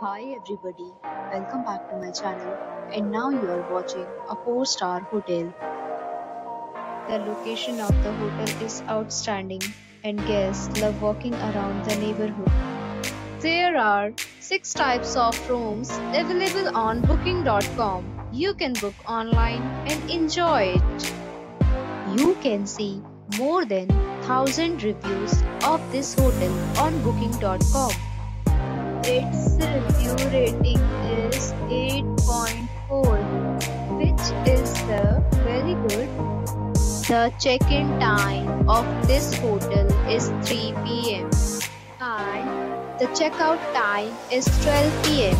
Hi everybody, welcome back to my channel and now you are watching a 4 star hotel. The location of the hotel is outstanding and guests love walking around the neighborhood. There are 6 types of rooms available on booking.com. You can book online and enjoy it. You can see more than 1000 reviews of this hotel on booking.com. Its review rating is 8.4, which is the very good. The check-in time of this hotel is 3 p.m. and the checkout time is 12 p.m.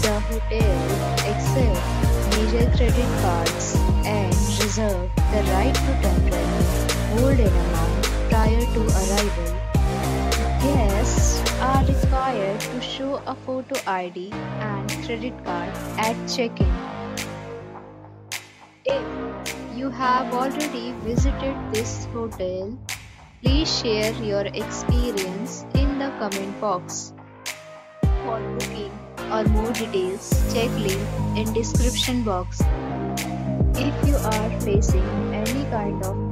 The hotel accepts major credit cards and reserve the right to temporarily hold an prior to arrival. Guests are required to show a photo ID and credit card at check-in. If you have already visited this hotel, please share your experience in the comment box. For booking or more details, check link in description box. If you are facing any kind of